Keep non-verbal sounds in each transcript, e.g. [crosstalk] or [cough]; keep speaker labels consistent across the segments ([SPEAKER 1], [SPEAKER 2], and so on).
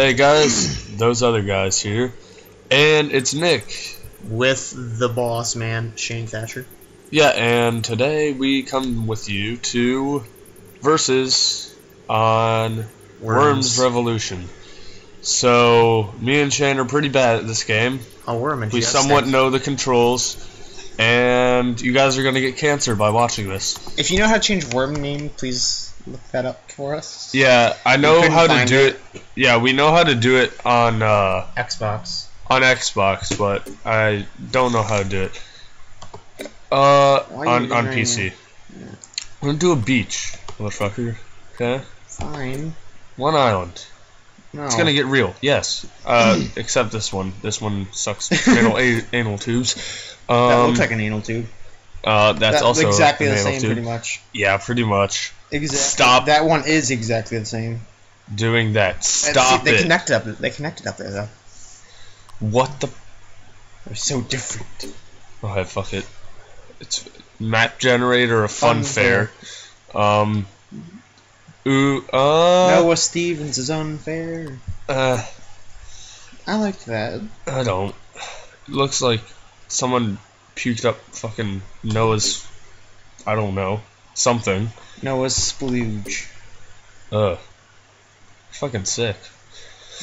[SPEAKER 1] Hey guys, those other guys here, and it's Nick.
[SPEAKER 2] with the boss man, Shane Thatcher.
[SPEAKER 1] Yeah, and today we come with you to versus on Worms, Revolution. So me and Shane are pretty bad at this game.
[SPEAKER 2] A worm and
[SPEAKER 1] We somewhat know the controls, and you guys are gonna get cancer by watching this.
[SPEAKER 2] If you know how to change worm name, please look that up for us.
[SPEAKER 1] Yeah, I know how to do it. Yeah, we know how to do it on uh,
[SPEAKER 2] Xbox.
[SPEAKER 1] on Xbox, but I don't know how to do it. Uh,
[SPEAKER 2] Why are you
[SPEAKER 1] on on
[SPEAKER 2] doing-
[SPEAKER 1] PC. I'm gonna do a beach, motherfucker. Okay,
[SPEAKER 2] Fine.
[SPEAKER 1] one island.
[SPEAKER 2] No.
[SPEAKER 1] It's gonna get real. Yes. Uh, [clears throat] except this one. This one sucks. Anal, a, anal tubes.
[SPEAKER 2] that
[SPEAKER 1] Um,
[SPEAKER 2] looks like an anal tube.
[SPEAKER 1] Uh, that's
[SPEAKER 2] That-
[SPEAKER 1] also
[SPEAKER 2] exactly the same,
[SPEAKER 1] tube.
[SPEAKER 2] pretty much.
[SPEAKER 1] Yeah, pretty much.
[SPEAKER 2] Exactly.
[SPEAKER 1] Stop.
[SPEAKER 2] That one is exactly the same.
[SPEAKER 1] Doing that. Stop
[SPEAKER 2] see, They
[SPEAKER 1] it.
[SPEAKER 2] connected up. They connected up there though.
[SPEAKER 1] What the?
[SPEAKER 2] They're so different.
[SPEAKER 1] Oh, fuck it. It's map generator, a fun,
[SPEAKER 2] Fun
[SPEAKER 1] fair. Um. Ooh. Uh.
[SPEAKER 2] Noah Stevens is unfair.
[SPEAKER 1] Uh.
[SPEAKER 2] I like that.
[SPEAKER 1] I don't. It looks like someone puked up fucking Noah's. I don't know. Something.
[SPEAKER 2] Noah's splooge.
[SPEAKER 1] Ugh. Fucking sick.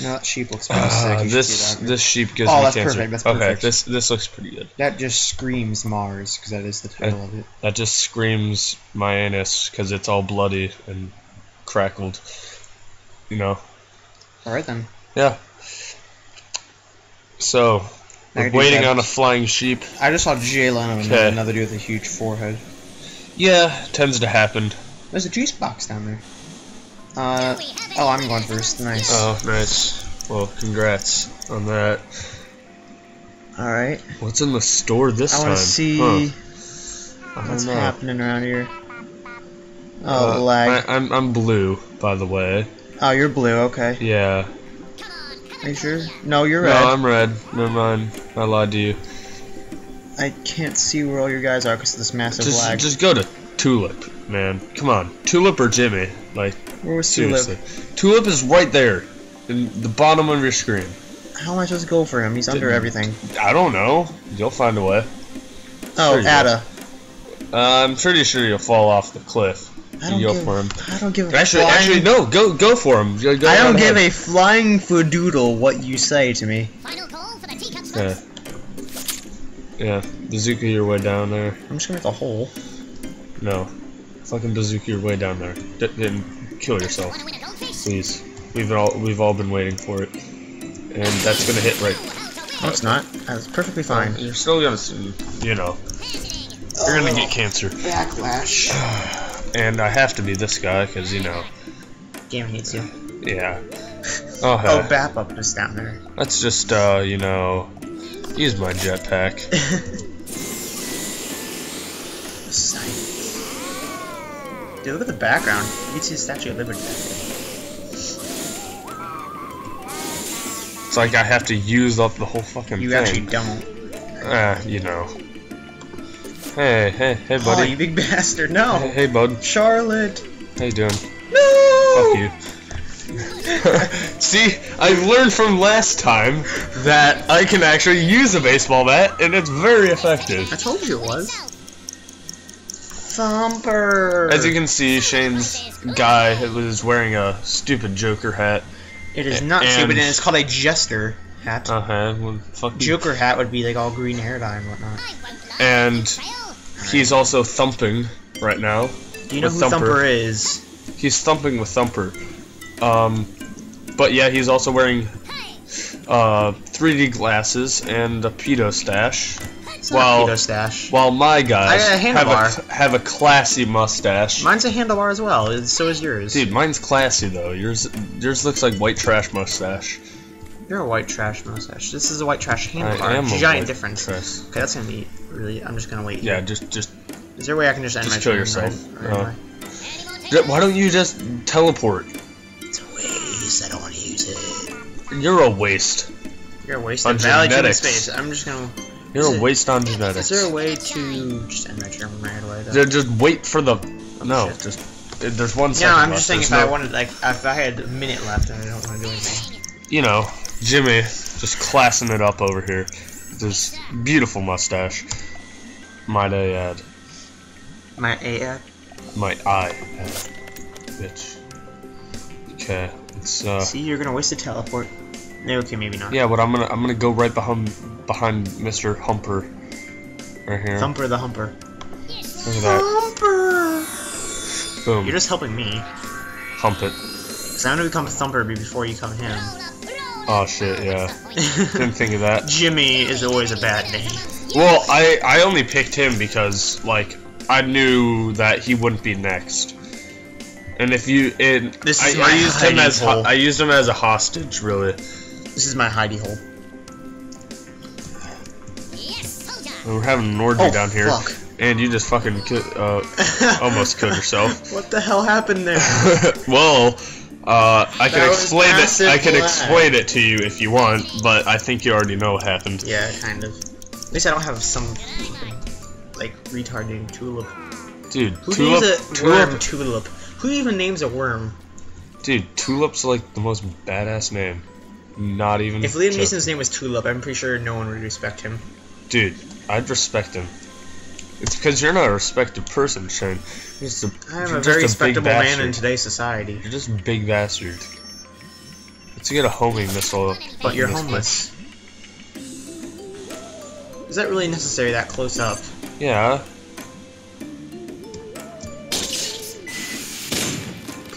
[SPEAKER 2] No, that sheep looks pretty sick.
[SPEAKER 1] Uh,
[SPEAKER 2] should
[SPEAKER 1] this
[SPEAKER 2] that.
[SPEAKER 1] this sheep gives
[SPEAKER 2] Oh,
[SPEAKER 1] me
[SPEAKER 2] that's
[SPEAKER 1] cancer.
[SPEAKER 2] perfect, that's
[SPEAKER 1] okay,
[SPEAKER 2] perfect.
[SPEAKER 1] this this looks pretty good.
[SPEAKER 2] That just screams Mars because that is the title of it.
[SPEAKER 1] That just screams my anus because it's all bloody and crackled. You know.
[SPEAKER 2] All right then.
[SPEAKER 1] Yeah.
[SPEAKER 2] So
[SPEAKER 1] we're waiting on a flying sheep.
[SPEAKER 2] I just saw Jay Leno and
[SPEAKER 1] Okay.
[SPEAKER 2] another dude with a huge forehead.
[SPEAKER 1] Yeah, tends to happen.
[SPEAKER 2] There's a juice box down there. Uh, oh, I'm going first. Nice.
[SPEAKER 1] Oh, nice. Well, congrats on that.
[SPEAKER 2] All right.
[SPEAKER 1] What's in the store this
[SPEAKER 2] I
[SPEAKER 1] time?
[SPEAKER 2] want to see
[SPEAKER 1] Huh.
[SPEAKER 2] What's
[SPEAKER 1] know.
[SPEAKER 2] happening around here. Oh,
[SPEAKER 1] Uh,
[SPEAKER 2] lag.
[SPEAKER 1] I, I'm I'm blue, by the way.
[SPEAKER 2] oh, you're blue. Okay.
[SPEAKER 1] Yeah.
[SPEAKER 2] Are you sure? No, you're red. No.
[SPEAKER 1] I'm red. Never mind. I lied to you.
[SPEAKER 2] I can't see where all your guys are because of this massive
[SPEAKER 1] Just
[SPEAKER 2] lag.
[SPEAKER 1] just go to Tulip, man. Come on, Tulip or Jimmy? Like
[SPEAKER 2] where was Tulip?
[SPEAKER 1] seriously, Tulip is right there, in the bottom of your screen.
[SPEAKER 2] How am I supposed to go for him? He's under
[SPEAKER 1] Didn't-
[SPEAKER 2] everything.
[SPEAKER 1] I don't know. You'll find a way.
[SPEAKER 2] Oh,
[SPEAKER 1] Sure.
[SPEAKER 2] Ada.
[SPEAKER 1] Uh, I'm pretty sure you'll fall off the cliff.
[SPEAKER 2] I don't
[SPEAKER 1] go
[SPEAKER 2] give.
[SPEAKER 1] for him.
[SPEAKER 2] I don't give. A
[SPEAKER 1] Actually,
[SPEAKER 2] flying-
[SPEAKER 1] actually, no. Go go for him. Go, go
[SPEAKER 2] I don't
[SPEAKER 1] right
[SPEAKER 2] give
[SPEAKER 1] ahead.
[SPEAKER 2] a flying fadoodle what you say to me.
[SPEAKER 3] Final
[SPEAKER 1] Yeah.
[SPEAKER 3] folks.
[SPEAKER 1] Yeah, bazooka your way down there.
[SPEAKER 2] I'm just gonna make a hole.
[SPEAKER 1] No, fucking bazooka your way down there. D- then kill yourself.
[SPEAKER 3] Wanna win a goldfish?
[SPEAKER 1] Please. We've all we've all been waiting for it, and that's gonna hit right.
[SPEAKER 2] No, it's not. That's perfectly fine.
[SPEAKER 1] You're still gonna, s- you know, you're gonna get cancer.
[SPEAKER 2] Backlash. [sighs]
[SPEAKER 1] And I have to be this guy because you know,
[SPEAKER 2] Game hates you.
[SPEAKER 1] yeah. Oh,
[SPEAKER 2] Oh,
[SPEAKER 1] hell.
[SPEAKER 2] Bap up is down there.
[SPEAKER 1] Let's just uh, you know, use my jetpack.
[SPEAKER 2] Science. [laughs] Dude, look at the background. You can see the Statue of Liberty. back
[SPEAKER 1] It's like I have to use up the whole fucking
[SPEAKER 2] there. You
[SPEAKER 1] thing.
[SPEAKER 2] actually don't.
[SPEAKER 1] Ah, you know. Hey, hey, hey, buddy.
[SPEAKER 2] Oh,
[SPEAKER 1] buddy.
[SPEAKER 2] you big [laughs] bastard.
[SPEAKER 1] hey,
[SPEAKER 2] No.
[SPEAKER 1] hey, bud.
[SPEAKER 2] Charlotte.
[SPEAKER 1] How you doing?
[SPEAKER 2] No.
[SPEAKER 1] Fuck you. [laughs] See, I learned from last time that I can actually use a baseball bat, and it's very effective.
[SPEAKER 2] I told you it was. Thumper.
[SPEAKER 1] As you can see, Shane's guy was wearing a stupid Joker hat.
[SPEAKER 2] it is not
[SPEAKER 1] and-
[SPEAKER 2] stupid, and it's called a jester hat.
[SPEAKER 1] Uh huh. Well, fuck you.
[SPEAKER 2] Joker hat would be like all green hair dye and whatnot.
[SPEAKER 3] I won't lie.
[SPEAKER 1] And
[SPEAKER 3] Trail.
[SPEAKER 1] he's also thumping right now.
[SPEAKER 2] Do you know who
[SPEAKER 1] Thumper.
[SPEAKER 2] Thumper is?
[SPEAKER 1] He's thumping with Thumper. Um, but yeah, he's also wearing uh 3D glasses and a pedo stash.
[SPEAKER 2] It's a Pedo stash.
[SPEAKER 1] While my guys
[SPEAKER 2] I
[SPEAKER 1] have a have a classy mustache.
[SPEAKER 2] Mine's a handlebar as well. So is yours.
[SPEAKER 1] Dude, mine's classy though. Yours yours looks like white trash mustache.
[SPEAKER 2] You're a white trash mustache. This is a white trash handlebar.
[SPEAKER 1] I am a
[SPEAKER 2] Giant difference.
[SPEAKER 1] trash.
[SPEAKER 2] Okay, that's gonna be really. I'm just gonna wait.
[SPEAKER 1] Yeah, just just
[SPEAKER 2] Is there a way I can just end
[SPEAKER 1] Just
[SPEAKER 2] my
[SPEAKER 1] kill yourself.
[SPEAKER 2] Right, right
[SPEAKER 1] Uh,
[SPEAKER 2] away?
[SPEAKER 3] any more
[SPEAKER 1] Ju-
[SPEAKER 3] takes?
[SPEAKER 1] why don't you just teleport?
[SPEAKER 2] It's. I don't want to use it.
[SPEAKER 1] You're a waste.
[SPEAKER 2] You're a waste
[SPEAKER 1] On
[SPEAKER 2] of valuable human
[SPEAKER 1] genetics.
[SPEAKER 2] space. I'm just gonna.
[SPEAKER 1] You're
[SPEAKER 2] Is
[SPEAKER 1] a
[SPEAKER 2] it-
[SPEAKER 1] waste on genetics.
[SPEAKER 2] Is there a way to just end my turn right away? Though?
[SPEAKER 1] Just wait for the. Oh, no,
[SPEAKER 2] shit.
[SPEAKER 1] just uh, There's one
[SPEAKER 2] No, I'm
[SPEAKER 1] left.
[SPEAKER 2] just saying
[SPEAKER 1] There's
[SPEAKER 2] if I wanted, like, if I had a minute left and I don't want to do anything.
[SPEAKER 1] you know, Jimmy just classing it up over here. with This beautiful mustache. Might I add.
[SPEAKER 2] My A.
[SPEAKER 1] Might I add. Bitch. Okay, it's uh.
[SPEAKER 2] See, you're gonna waste a teleport. No, okay, maybe not.
[SPEAKER 1] Yeah, but I'm gonna I'm gonna go right behind behind Mr. Humper. Right here.
[SPEAKER 2] Thumper the Humper.
[SPEAKER 1] Look at that.
[SPEAKER 2] Thumper!
[SPEAKER 1] Boom.
[SPEAKER 2] You're just helping me.
[SPEAKER 1] Hump it.
[SPEAKER 2] Because I'm gonna become Thumper before you come him.
[SPEAKER 1] Oh shit, yeah. Didn't think of that. [laughs]
[SPEAKER 2] Jimmy is always a bad name.
[SPEAKER 1] Well, I I only picked him because like I knew that he wouldn't be next. And if you it,
[SPEAKER 2] This
[SPEAKER 1] I,
[SPEAKER 2] is
[SPEAKER 1] I
[SPEAKER 2] my
[SPEAKER 1] used him as
[SPEAKER 2] hole.
[SPEAKER 1] I used him as a hostage, really.
[SPEAKER 2] This is my hidey hole.
[SPEAKER 1] We're having an orgy
[SPEAKER 2] Oh,
[SPEAKER 1] down here,
[SPEAKER 2] fuck.
[SPEAKER 1] and you just fucking ki- uh, almost killed yourself. [laughs]
[SPEAKER 2] What the hell happened there? [laughs]
[SPEAKER 1] well, uh, I can
[SPEAKER 2] That was
[SPEAKER 1] explain it. I can
[SPEAKER 2] lag.
[SPEAKER 1] explain it to you if you want, but I think you already know what happened.
[SPEAKER 2] yeah, kind of. At least I don't have some like retarding tulip.
[SPEAKER 1] Dude,
[SPEAKER 2] Who
[SPEAKER 1] tulip,
[SPEAKER 2] names a
[SPEAKER 1] tulip,
[SPEAKER 2] worm tulip? Who even names a worm?
[SPEAKER 1] dude, tulip's like the most badass name. Not even.
[SPEAKER 2] If Liam. Neeson's name was Tulip, I'm pretty sure no one would respect him.
[SPEAKER 1] Dude, I'd respect him. It's because you're not a respected person, Shane. You're just a,
[SPEAKER 2] I'm a very
[SPEAKER 1] big
[SPEAKER 2] respectable man in today's society.
[SPEAKER 1] You're just a big bastard. Let's get a homing missile.
[SPEAKER 2] But you're homeless. Is that really necessary that close up?
[SPEAKER 1] Yeah.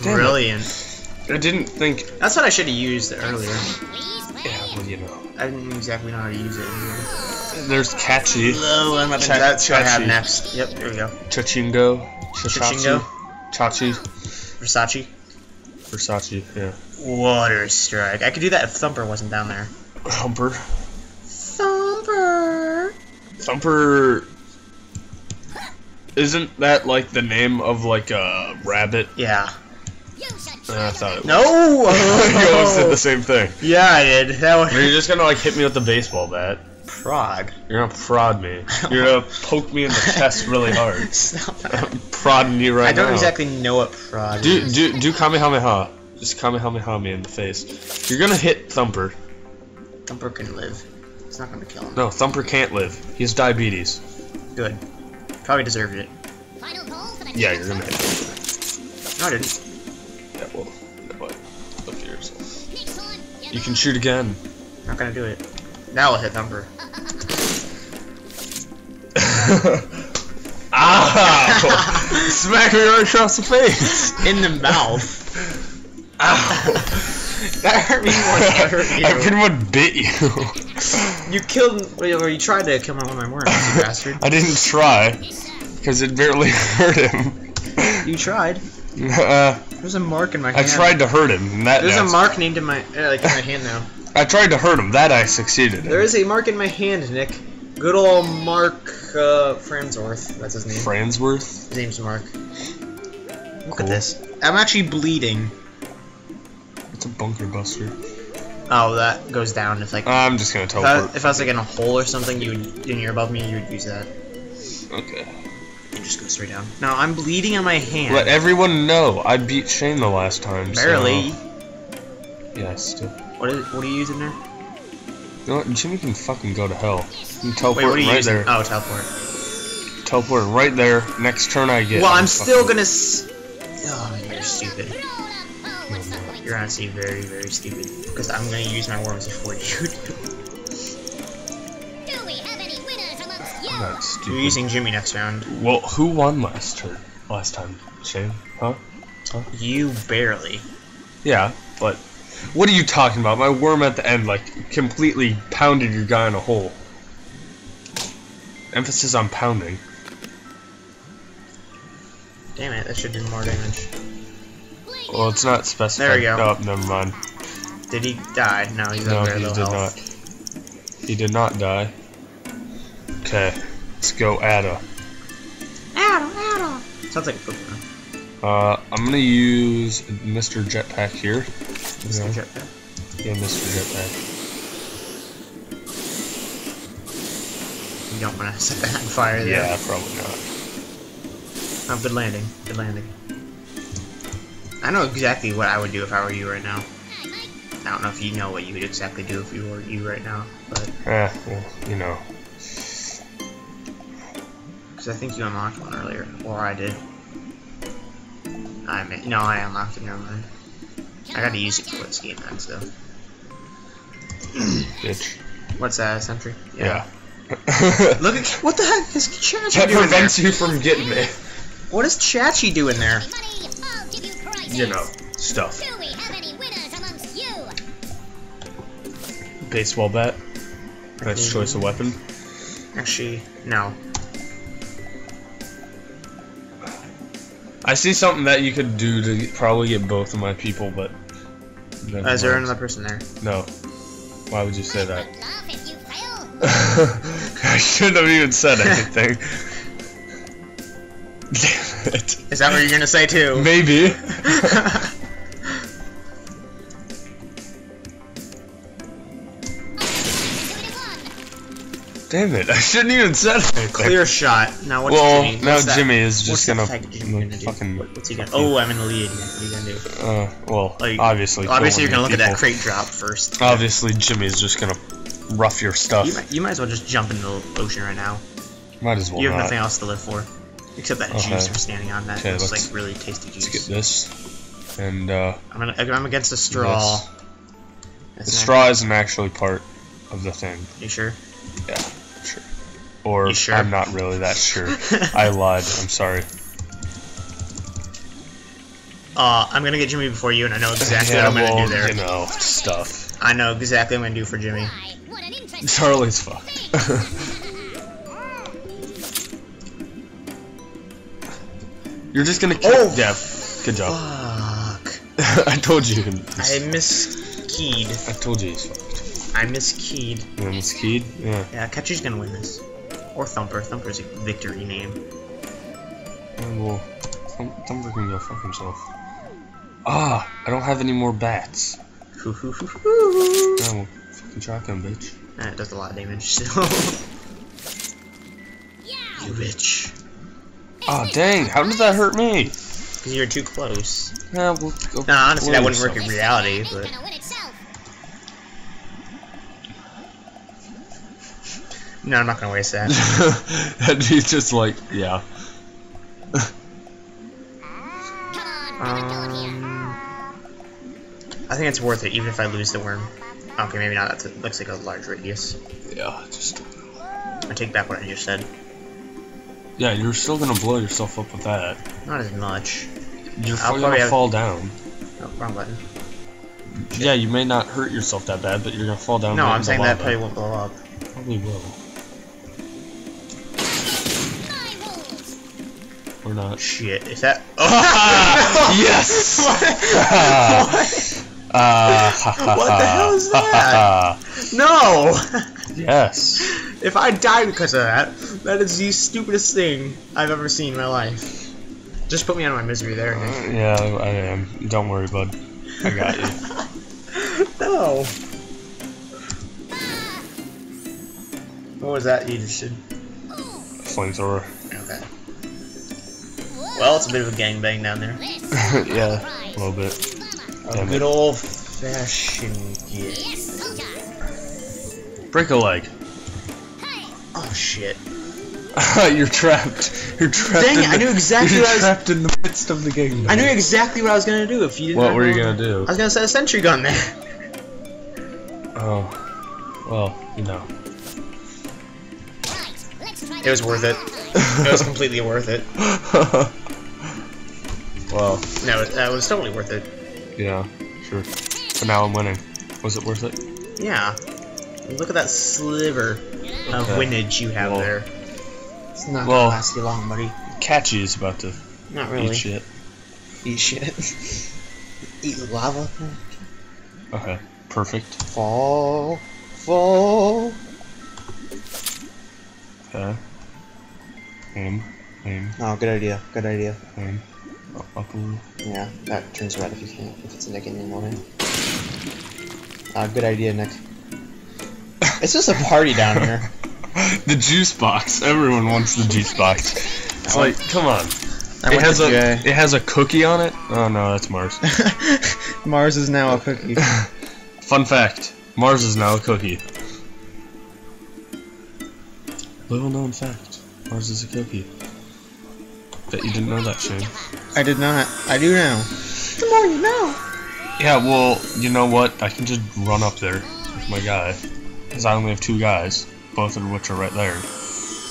[SPEAKER 1] Damn it.
[SPEAKER 2] Brilliant.
[SPEAKER 1] I didn't think.
[SPEAKER 2] That's what I should have used earlier.
[SPEAKER 1] Yeah, well, you know.
[SPEAKER 2] I didn't exactly know how to use it. Anyway.
[SPEAKER 1] There's Catchy,
[SPEAKER 2] Low on weapons.
[SPEAKER 1] Cha-
[SPEAKER 2] That's what I have next. Yep, there we go.
[SPEAKER 1] Chachingo,
[SPEAKER 2] Chachingo.
[SPEAKER 1] Chachi,
[SPEAKER 2] Versace.
[SPEAKER 1] Versace, yeah.
[SPEAKER 2] Water strike. I could do that if Thumper wasn't down there.
[SPEAKER 1] Humper.
[SPEAKER 2] Thumper.
[SPEAKER 1] Thumper. Isn't that like the name of like a rabbit?
[SPEAKER 2] Yeah.
[SPEAKER 3] You should
[SPEAKER 1] I thought it was.
[SPEAKER 2] No. [laughs]
[SPEAKER 1] you almost did the same thing.
[SPEAKER 2] Yeah, I did. That was
[SPEAKER 1] You're just gonna like hit me with the baseball bat.
[SPEAKER 2] prod.
[SPEAKER 1] You're gonna prod me. You're gonna poke me in the chest really hard.
[SPEAKER 2] Stop that.
[SPEAKER 1] I'm prodding you right
[SPEAKER 2] I don't
[SPEAKER 1] now.
[SPEAKER 2] exactly know what prod
[SPEAKER 1] Do
[SPEAKER 2] is.
[SPEAKER 1] do do Kamehameha. Just Kamehameha me in the face. You're gonna hit Thumper.
[SPEAKER 2] Thumper can live. It's not gonna kill him.
[SPEAKER 1] No, Thumper can't live. He has diabetes.
[SPEAKER 2] Good. Probably deserved it.
[SPEAKER 3] Final call for the
[SPEAKER 1] Yeah, you're gonna hit Thumper.
[SPEAKER 2] No, I didn't.
[SPEAKER 1] You can shoot again.
[SPEAKER 2] Not gonna do it. Now I'll hit number.
[SPEAKER 1] Ow! [laughs] [laughs] Smack me right across the face.
[SPEAKER 2] In the mouth.
[SPEAKER 1] Ow! [laughs]
[SPEAKER 2] That hurt me more than it hurt you.
[SPEAKER 1] I pretty much bit you.
[SPEAKER 2] You killed, or you tried to kill my one of my worms, you bastard.
[SPEAKER 1] I didn't try because it barely hurt him.
[SPEAKER 2] You tried.
[SPEAKER 1] Uh,
[SPEAKER 2] There's a mark in my hand.
[SPEAKER 1] I
[SPEAKER 2] hand.
[SPEAKER 1] tried to hurt him. And that
[SPEAKER 2] There's a mark named in my, uh, like in my hand now.
[SPEAKER 1] I tried to hurt him. That I succeeded. in.
[SPEAKER 2] There is a mark in my hand, Nick. Good old Mark uh, Fransworth. That's his name.
[SPEAKER 1] Fransworth.
[SPEAKER 2] His name's Mark. Look
[SPEAKER 1] Cool.
[SPEAKER 2] at this. I'm actually bleeding.
[SPEAKER 1] It's a bunker buster.
[SPEAKER 2] Oh, that goes down if like
[SPEAKER 1] I'm just gonna
[SPEAKER 2] if I, if I was like in a hole or something, you would, and you're above me, you would use that.
[SPEAKER 1] Okay.
[SPEAKER 2] Just go straight down. No, I'm bleeding on my hand.
[SPEAKER 1] Let everyone know I beat Shane the last time. so-
[SPEAKER 2] Barely.
[SPEAKER 1] Yeah, still.
[SPEAKER 2] What is? What are you using there?
[SPEAKER 1] You know what? Jimmy can fucking go to hell. You can
[SPEAKER 2] Wait, what are you
[SPEAKER 1] right
[SPEAKER 2] using?
[SPEAKER 1] there.
[SPEAKER 2] Oh, teleport.
[SPEAKER 1] Teleport right there. Next turn I get.
[SPEAKER 2] well, I'm
[SPEAKER 1] I'm
[SPEAKER 2] still gonna. S- oh, you're stupid.
[SPEAKER 3] Roll up. What's the point?
[SPEAKER 2] You're honestly very, very stupid. Because I'm gonna use my worms before you do.
[SPEAKER 3] Amongst
[SPEAKER 1] stupid.
[SPEAKER 2] You're using Jimmy next round.
[SPEAKER 1] Well, who won last turn? Last time, Shane? Huh?
[SPEAKER 2] You barely.
[SPEAKER 1] Yeah, but what are you talking about? My worm at the end, like, completely pounded your guy in a hole. Emphasis on pounding.
[SPEAKER 2] Damn it, that should do more damage.
[SPEAKER 1] Well, it's not specified.
[SPEAKER 2] There we go.
[SPEAKER 1] Oh, never mind.
[SPEAKER 2] Did he die? No, he's
[SPEAKER 1] No,
[SPEAKER 2] at very
[SPEAKER 1] he did
[SPEAKER 2] health.
[SPEAKER 1] not. He did not die. Okay, let's go Ada. Ada, Ada.
[SPEAKER 2] Sounds like a Pokemon.
[SPEAKER 1] Uh, I'm gonna use Mr. Jetpack here.
[SPEAKER 2] Mr.
[SPEAKER 1] Yeah.
[SPEAKER 2] Jetpack.
[SPEAKER 1] Yeah, Mr. Jetpack.
[SPEAKER 2] You don't want to [laughs] set that on fire there.
[SPEAKER 1] Yeah, probably not.
[SPEAKER 2] Oh, good landing. Good landing. I know exactly what I would do if I were you right now. I don't know if you know what you would exactly do if you were you right now, but
[SPEAKER 1] Eh, well, you know.
[SPEAKER 2] Because I think you unlocked one earlier, or I did. I may, no, I unlocked it. Never mind. I gotta use it for this game. So [clears throat]
[SPEAKER 1] Bitch.
[SPEAKER 2] what's that sentry?
[SPEAKER 1] Yeah. [laughs]
[SPEAKER 2] Look at what the heck is Chachi
[SPEAKER 1] that
[SPEAKER 2] doing there?
[SPEAKER 1] prevents you from getting it.
[SPEAKER 2] What is Chachi doing there?
[SPEAKER 3] Money, I'll give
[SPEAKER 1] you know, stuff.
[SPEAKER 3] Do we have any winners amongst you?
[SPEAKER 1] Baseball bat. Nice
[SPEAKER 2] Mhm.
[SPEAKER 1] choice of weapon.
[SPEAKER 2] Actually, no.
[SPEAKER 1] I see something that you could do to probably get both of my people, but.
[SPEAKER 2] Uh, is there another person there?
[SPEAKER 1] No. Why would you say that?
[SPEAKER 3] Don't if you. [laughs]
[SPEAKER 1] I shouldn't have even said [laughs] anything. Damn it.
[SPEAKER 2] Is that what you're gonna say too?
[SPEAKER 1] Maybe. [laughs] Damn it. [laughs] I shouldn't even said anything.
[SPEAKER 2] Clear shot. Now what's
[SPEAKER 1] well,
[SPEAKER 2] Jimmy?
[SPEAKER 1] now
[SPEAKER 2] What's that?
[SPEAKER 1] Jimmy is just gonna
[SPEAKER 2] Jimmy gonna
[SPEAKER 1] fucking.
[SPEAKER 2] What- What's he gonna? Oh, I'm in the lead. What are you gonna do?
[SPEAKER 1] Uh, well,
[SPEAKER 2] Like,
[SPEAKER 1] obviously.
[SPEAKER 2] Well, obviously, you're gonna look at that crate drop first.
[SPEAKER 1] Obviously, Jimmy is just gonna rough your stuff.
[SPEAKER 2] You might, you might as well just jump into the ocean right now.
[SPEAKER 1] Might as well
[SPEAKER 2] you have
[SPEAKER 1] not.
[SPEAKER 2] nothing else to live for, except that
[SPEAKER 1] Okay.
[SPEAKER 2] juice we're standing on. That looks like really tasty juice.
[SPEAKER 1] Let's get this. And, uh,
[SPEAKER 2] I'm gonna, I'm against a straw.
[SPEAKER 1] The straw isn't actually part of the thing.
[SPEAKER 2] You sure.
[SPEAKER 1] Or,
[SPEAKER 2] sure?
[SPEAKER 1] I'm not really that sure. I [laughs] lied. I'm sorry.
[SPEAKER 2] Uh, I'm gonna get Jimmy before you, and I know exactly
[SPEAKER 1] yeah,
[SPEAKER 2] what I'm
[SPEAKER 1] well,
[SPEAKER 2] gonna do there.
[SPEAKER 1] you know, stuff.
[SPEAKER 2] I know exactly what I'm gonna do for Jimmy.
[SPEAKER 3] Why, what an interesting
[SPEAKER 1] Charlie's fucked. [laughs] You're just gonna kill.
[SPEAKER 2] Oh,
[SPEAKER 1] good job.
[SPEAKER 2] Fuck. [laughs]
[SPEAKER 1] I told you.
[SPEAKER 2] I miskeyed.
[SPEAKER 1] I told you he's fucked.
[SPEAKER 2] I miskeyed.
[SPEAKER 1] You Keed? Yeah.
[SPEAKER 2] Yeah, Catchy's gonna win this. Or Thumper. Thumper's a victory name.
[SPEAKER 1] Yeah, well, Thum- Thumper can go fuck himself. Ah, I don't have any more bats.
[SPEAKER 2] Hoo hoo hoo hoo.
[SPEAKER 1] Yeah, well, fucking shotgun, bitch.
[SPEAKER 2] That does a lot of damage still. [laughs]
[SPEAKER 3] Yeah.
[SPEAKER 2] you bitch.
[SPEAKER 1] Ah, dang, how did that hurt me?
[SPEAKER 2] Because you're too close.
[SPEAKER 1] Yeah, well, go
[SPEAKER 2] No, honestly, that wouldn't work in reality, but.
[SPEAKER 3] gonna win itself.
[SPEAKER 2] No, I'm not gonna waste that. [laughs]
[SPEAKER 1] That'd be just like, yeah.
[SPEAKER 3] Come on, have it going here.
[SPEAKER 2] Um, I think it's worth it, even if I lose the worm. Okay, maybe not. That looks like a large radius.
[SPEAKER 1] Yeah, just.
[SPEAKER 2] I take back what I just said.
[SPEAKER 1] Yeah, you're still gonna blow yourself up with that.
[SPEAKER 2] Not as much.
[SPEAKER 1] You're
[SPEAKER 2] I'll
[SPEAKER 1] probably
[SPEAKER 2] probably
[SPEAKER 1] gonna
[SPEAKER 2] have-
[SPEAKER 1] fall down.
[SPEAKER 2] Oh, wrong button.
[SPEAKER 1] Yeah, you may not hurt yourself that bad, but you're gonna fall down.
[SPEAKER 2] No, I'm saying that probably won't blow up.
[SPEAKER 1] Probably will. Or not.
[SPEAKER 2] Shit, is that? [laughs]
[SPEAKER 1] yes! [laughs]
[SPEAKER 2] what? [laughs]
[SPEAKER 1] Ah, ha, ha,
[SPEAKER 2] What the hell is
[SPEAKER 1] Ha, ha,
[SPEAKER 2] that? no!
[SPEAKER 1] yes.
[SPEAKER 2] if I die because of that, that is the stupidest thing I've ever seen in my life. Just put me out of my misery there, Nick.
[SPEAKER 1] Yeah, I am. Don't worry, bud. I got you.
[SPEAKER 2] no. What was that you just did?
[SPEAKER 1] Flamethrower.
[SPEAKER 2] Okay.
[SPEAKER 3] Whoa.
[SPEAKER 2] Well, it's a bit of a gangbang down there. [laughs]
[SPEAKER 1] Yeah, a little bit.
[SPEAKER 2] A
[SPEAKER 1] Damn
[SPEAKER 2] good
[SPEAKER 1] it.
[SPEAKER 2] old fashioned get.
[SPEAKER 1] Break a leg.
[SPEAKER 2] Oh shit. [laughs]
[SPEAKER 1] you're trapped. You're trapped.
[SPEAKER 2] Dang
[SPEAKER 1] in
[SPEAKER 2] it, I knew exactly
[SPEAKER 1] You're
[SPEAKER 2] what I was-
[SPEAKER 1] trapped in the midst of the game.
[SPEAKER 2] I knew exactly what I was gonna do if you didn't.
[SPEAKER 1] What were you gonna do?
[SPEAKER 2] I was gonna set a sentry gun there.
[SPEAKER 1] Oh, well, you know.
[SPEAKER 3] right. Let's try
[SPEAKER 2] It was worth it. It was completely worth it. [laughs]
[SPEAKER 1] well,
[SPEAKER 2] No, it, uh, it was totally worth it.
[SPEAKER 1] yeah, sure. But now I'm winning. Was it worth it?
[SPEAKER 2] Yeah. Look at that sliver of
[SPEAKER 1] Okay.
[SPEAKER 2] winnage you have
[SPEAKER 1] Well-
[SPEAKER 2] there. It's not
[SPEAKER 1] well-
[SPEAKER 2] gonna last you long, buddy.
[SPEAKER 1] Catchy is about to
[SPEAKER 2] Not really.
[SPEAKER 1] eat shit.
[SPEAKER 2] Eat shit. [laughs] Eat lava.
[SPEAKER 1] Okay, perfect.
[SPEAKER 2] Fall. Fall.
[SPEAKER 1] Okay. Aim, aim,
[SPEAKER 2] Oh, good idea. Good idea.
[SPEAKER 1] aim. Up, up,
[SPEAKER 2] Yeah, that turns red if you can't. If it's a Nick in your morning. Uh, good idea, Nick. It's just a party down here. [laughs]
[SPEAKER 1] the juice box. Everyone wants the juice box. It's like, come on.
[SPEAKER 2] I
[SPEAKER 1] It has a
[SPEAKER 2] Jay.
[SPEAKER 1] it has a cookie on it. Oh no, that's Mars. [laughs]
[SPEAKER 2] Mars is now a cookie. [laughs]
[SPEAKER 1] Fun fact: Mars is now a cookie. Little known fact: Mars is a cookie. Bet you didn't know that, Shane.
[SPEAKER 2] I did not. I do now. The more you know.
[SPEAKER 1] Yeah, well, you know what? I can just run up there with my guy. Because I only have two guys, both of which are right there.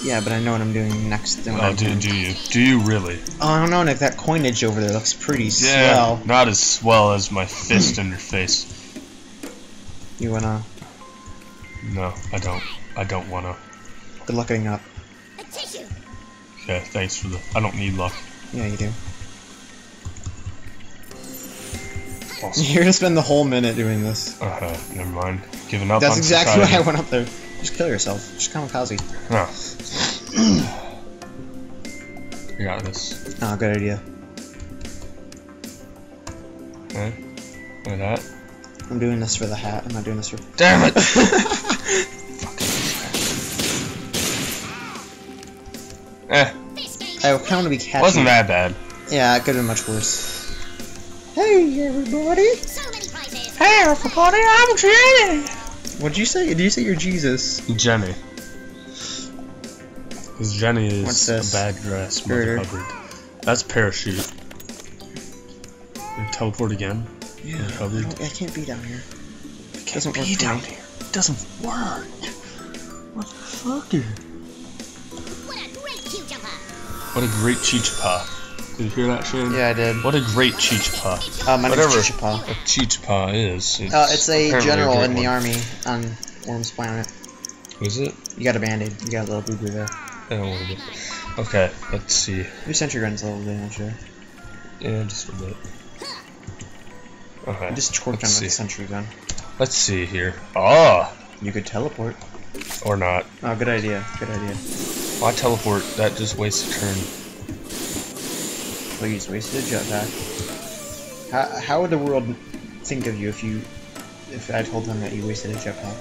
[SPEAKER 2] Yeah, but I know what I'm doing next. And
[SPEAKER 1] Oh,
[SPEAKER 2] I'm
[SPEAKER 1] do,
[SPEAKER 2] doing.
[SPEAKER 1] do you? Do you really?
[SPEAKER 2] Oh, I don't know, Nick. That coinage over there looks pretty
[SPEAKER 1] Yeah,
[SPEAKER 2] swell.
[SPEAKER 1] not as swell as my fist in your face.
[SPEAKER 2] You wanna?
[SPEAKER 1] No, I don't. I don't wanna.
[SPEAKER 2] Good luck getting up.
[SPEAKER 1] Okay, thanks for the. I don't need luck.
[SPEAKER 2] Yeah, you do.
[SPEAKER 1] Awesome. [laughs]
[SPEAKER 2] You're gonna spend the whole minute doing this.
[SPEAKER 1] Uh -huh, never mind. Giving up
[SPEAKER 2] That's exactly why I went up there. Just kill yourself. Just kamikaze.
[SPEAKER 1] You [clears throat] got this.
[SPEAKER 2] Oh, good idea.
[SPEAKER 1] Okay. Look at that.
[SPEAKER 2] I'm doing this for the hat. I'm not doing this for.
[SPEAKER 1] Damn it! [laughs] eh.
[SPEAKER 2] I kind of want to be catchy.
[SPEAKER 1] wasn't that bad.
[SPEAKER 2] Yeah, it could have been much worse. Hey, everybody!
[SPEAKER 3] So many.
[SPEAKER 2] Hey, everybody! I'm Jenny. What'd you say? Did you say you're Jesus?
[SPEAKER 1] Jenny. Because Jenny is
[SPEAKER 2] What's this?
[SPEAKER 1] a bad dress, Mother
[SPEAKER 2] Girder.
[SPEAKER 1] Hubbard. That's parachute. And teleport again.
[SPEAKER 2] Yeah,
[SPEAKER 1] I
[SPEAKER 2] I, I can't be down here.
[SPEAKER 1] It
[SPEAKER 2] Doesn't work for me.
[SPEAKER 1] It doesn't work. What
[SPEAKER 3] What a great
[SPEAKER 1] chichapa. Did you hear that, Shane?
[SPEAKER 2] Yeah, I did.
[SPEAKER 1] What a great chichapa.
[SPEAKER 2] Uh, my
[SPEAKER 1] Whatever.
[SPEAKER 2] name's.
[SPEAKER 1] What chichapa is. It's,
[SPEAKER 2] Uh, it's a general
[SPEAKER 1] great
[SPEAKER 2] in the army on Worm's planet.
[SPEAKER 1] Is it?
[SPEAKER 2] You got a band-aid. You got a little boo-boo there.
[SPEAKER 1] Yeah, a little bit. Okay, let's see.
[SPEAKER 2] Your sentry gun's a little damage there.
[SPEAKER 1] Yeah, just a bit. Okay.
[SPEAKER 2] I just torqued him
[SPEAKER 1] let's
[SPEAKER 2] with a
[SPEAKER 1] see.
[SPEAKER 2] sentry gun.
[SPEAKER 1] Let's see here. Ah,
[SPEAKER 2] You could teleport.
[SPEAKER 1] Or not.
[SPEAKER 2] Oh, good idea. Good idea.
[SPEAKER 1] Why teleport? That just wastes a turn.
[SPEAKER 2] Please, wasted a jetpack. How, how would the world think of you if you, if I told them that you wasted a jetpack?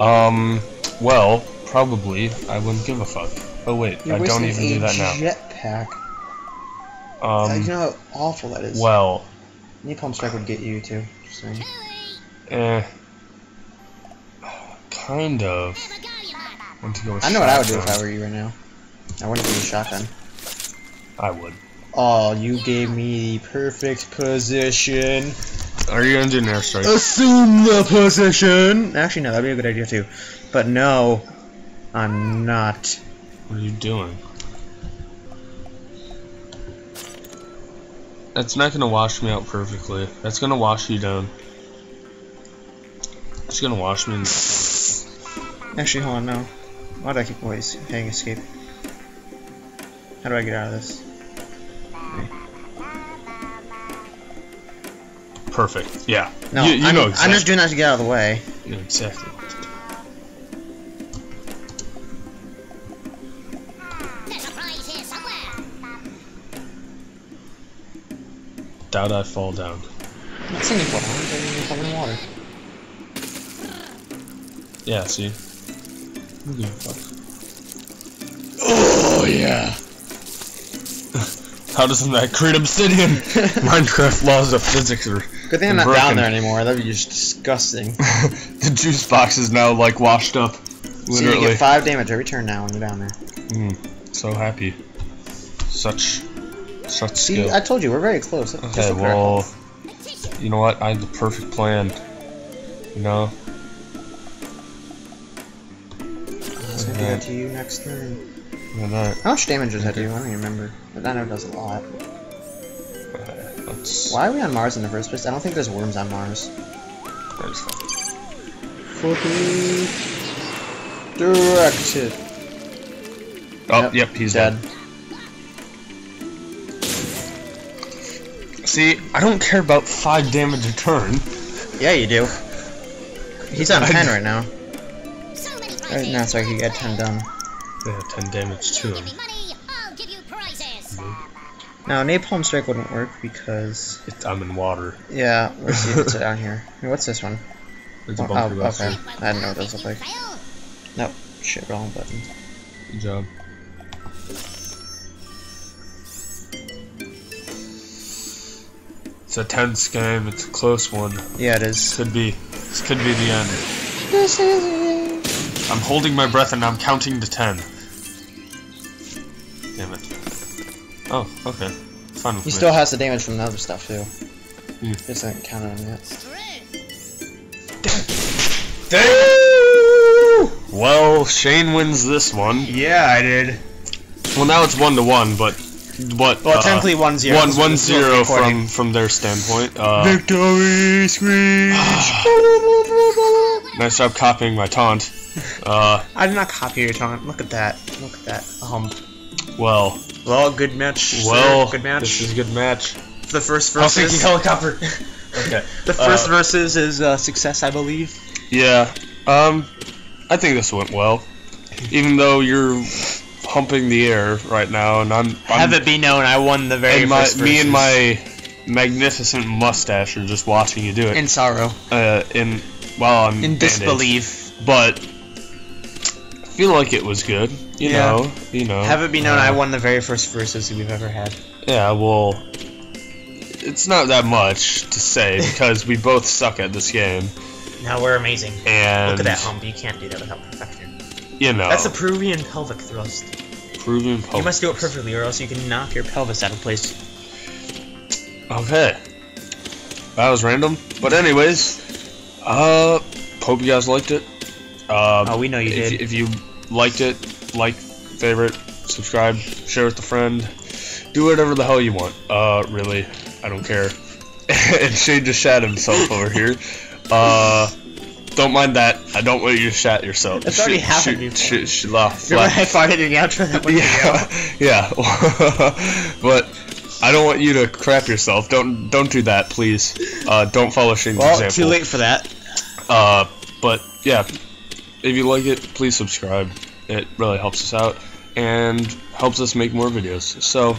[SPEAKER 1] Um, well, probably I wouldn't give a fuck. Oh wait,
[SPEAKER 2] You're
[SPEAKER 1] I don't even do that now.
[SPEAKER 2] jetpack. Uh, you
[SPEAKER 1] Um,
[SPEAKER 2] know how awful that is.
[SPEAKER 1] well,
[SPEAKER 2] Napalm strike would get you too. Just saying.
[SPEAKER 1] Eh, kind of.
[SPEAKER 3] Have a guardian mark.
[SPEAKER 1] Want to go
[SPEAKER 2] I know what I would do if I were you right now. I wouldn't use a shotgun.
[SPEAKER 1] I would.
[SPEAKER 2] Oh, you gave me the perfect position.
[SPEAKER 1] Are you gonna do an airstrike?
[SPEAKER 2] Assume the position. Actually, no, that'd be a good idea too. But no, I'm not.
[SPEAKER 1] What are you doing? That's not gonna wash me out perfectly. That's gonna wash you down. It's gonna wash me.
[SPEAKER 2] Actually, hold on, no. Why do I keep always hitting escape? How do I get out of this?
[SPEAKER 1] Perfect. Yeah.
[SPEAKER 2] No,
[SPEAKER 1] you, you
[SPEAKER 2] I'm,
[SPEAKER 1] know
[SPEAKER 2] I'm just doing that to get out of the way.
[SPEAKER 1] you know exactly.
[SPEAKER 3] There's a prize here somewhere.
[SPEAKER 1] Doubt I fall down.
[SPEAKER 2] I'm not singing for it, I'm getting covered in water.
[SPEAKER 1] Yeah. See. Who gives fuck?
[SPEAKER 2] Oh, yeah. [laughs]
[SPEAKER 1] How doesn't that create obsidian? [laughs] Minecraft laws of physics are.
[SPEAKER 2] Good thing I'm not
[SPEAKER 1] Broken.
[SPEAKER 2] down there anymore. That'd be just disgusting. [laughs]
[SPEAKER 1] the juice box is now like washed up. Literally.
[SPEAKER 2] So you
[SPEAKER 1] Literally.
[SPEAKER 2] get 5 damage every turn now when you're down there.
[SPEAKER 1] Mm, so happy. Such. Such
[SPEAKER 2] See,
[SPEAKER 1] skill.
[SPEAKER 2] I told you, we're very close.
[SPEAKER 1] Okay,
[SPEAKER 2] look at our
[SPEAKER 1] well,
[SPEAKER 2] health.
[SPEAKER 3] A tissue.
[SPEAKER 1] you know what? I had the perfect plan. You know?
[SPEAKER 2] It's gonna do that to you next turn.
[SPEAKER 1] Look at.
[SPEAKER 2] How much damage does that do? I don't even remember. But I know it does a lot.
[SPEAKER 1] Okay, let's.
[SPEAKER 2] Why are we on Mars in the first place? I don't think there's worms on Mars.
[SPEAKER 1] That's fine.
[SPEAKER 2] Focus. Directed.
[SPEAKER 1] Oh,
[SPEAKER 2] Yep,
[SPEAKER 1] yep, he's
[SPEAKER 2] dead.
[SPEAKER 1] dead. See, I don't care about 5 damage a turn.
[SPEAKER 2] Yeah, you do. He's on
[SPEAKER 1] I
[SPEAKER 2] 10 right now.
[SPEAKER 3] So many
[SPEAKER 2] Right,
[SPEAKER 3] prizes.
[SPEAKER 2] no, sorry, he got 10 done.
[SPEAKER 1] Yeah, 10 damage to
[SPEAKER 3] Give
[SPEAKER 1] him.
[SPEAKER 3] me money, I'll give you prizes.
[SPEAKER 2] Now, Napalm Strike wouldn't work because...
[SPEAKER 1] It, I'm in water.
[SPEAKER 2] Yeah, let's see if it's [laughs] down here. Hey, What's this one?
[SPEAKER 1] It's a
[SPEAKER 2] Oh,
[SPEAKER 1] bunker
[SPEAKER 2] oh, okay. I didn't know what those look like. Nope. Shit, wrong button.
[SPEAKER 1] Good job. It's a tense game. It's a close one.
[SPEAKER 2] Yeah, it is.
[SPEAKER 1] Could be. This could be the end. I'm holding my breath and I'm counting to ten. Damn it. Oh, okay. Fine with
[SPEAKER 2] He
[SPEAKER 1] me.
[SPEAKER 2] still has the damage from the other stuff too.
[SPEAKER 1] Hmm.
[SPEAKER 2] Just haven't counted on yet.
[SPEAKER 1] Well, Shane wins this one.
[SPEAKER 2] Yeah, I did.
[SPEAKER 1] Well, now it's one to one, but what?
[SPEAKER 2] Well,
[SPEAKER 1] uh,
[SPEAKER 2] technically one zero.
[SPEAKER 1] one
[SPEAKER 2] because
[SPEAKER 1] one
[SPEAKER 2] we're still
[SPEAKER 1] zero from from their standpoint. Uh,
[SPEAKER 2] Victory [sighs] screech.
[SPEAKER 1] Nice job copying my taunt. Uh, [laughs]
[SPEAKER 2] I did not copy your taunt. Look at that. Look at that. Um.
[SPEAKER 1] well,
[SPEAKER 2] Well, good match. sir.
[SPEAKER 1] well,
[SPEAKER 2] good match.
[SPEAKER 1] This is a good match.
[SPEAKER 2] the first versus.
[SPEAKER 1] I was
[SPEAKER 2] versus.
[SPEAKER 1] thinking helicopter. [laughs] okay.
[SPEAKER 2] the first
[SPEAKER 1] uh,
[SPEAKER 2] versus is uh, success, I believe.
[SPEAKER 1] Yeah. Um, I think this went well. Even though you're humping the air right now, and I'm, I'm
[SPEAKER 2] Have it be known, I won the very
[SPEAKER 1] and my,
[SPEAKER 2] first
[SPEAKER 1] me and my magnificent mustache are just watching you do it.
[SPEAKER 2] in sorrow,
[SPEAKER 1] uh, in well, I'm
[SPEAKER 2] in disbelief.
[SPEAKER 1] but I feel like it was good. You
[SPEAKER 2] Yeah.
[SPEAKER 1] know, you know.
[SPEAKER 2] Have it be known,
[SPEAKER 1] uh,
[SPEAKER 2] I won the very first versus we've ever had.
[SPEAKER 1] Yeah, well, it's not that much to say [laughs] because we both suck at this game,
[SPEAKER 4] Now we're amazing.
[SPEAKER 1] and
[SPEAKER 4] Look at that hump. You can't do that without perfection.
[SPEAKER 1] you know,
[SPEAKER 4] That's a Peruvian pelvic thrust.
[SPEAKER 1] proven.
[SPEAKER 4] You must do it perfectly, or else you can knock your pelvis out of place.
[SPEAKER 1] Okay, that was random, but anyways, uh, hope you guys liked it. Uh,
[SPEAKER 4] Oh, we know you
[SPEAKER 1] if,
[SPEAKER 4] did.
[SPEAKER 1] if you liked it, like, favorite, subscribe, share with a friend, do whatever the hell you want. Uh, really, I don't care. [laughs] and Shane just shat himself over here. Uh, don't mind that. I don't want you to shat yourself.
[SPEAKER 2] That's already
[SPEAKER 1] Shoot-
[SPEAKER 2] happened
[SPEAKER 1] shoot-
[SPEAKER 2] before.
[SPEAKER 1] shoot- shoot- laugh-
[SPEAKER 2] Remember. I farted in the outro that one [laughs]
[SPEAKER 1] Yeah, yeah. [laughs] but I don't want you to crap yourself. Don't don't do that, please. Uh, don't follow Shane's
[SPEAKER 2] Well,
[SPEAKER 1] example.
[SPEAKER 2] too late for that.
[SPEAKER 1] Uh, but yeah, if you like it, please subscribe. It really helps us out and helps us make more videos. So,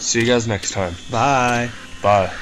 [SPEAKER 1] see you guys next time.
[SPEAKER 2] Bye.
[SPEAKER 1] Bye.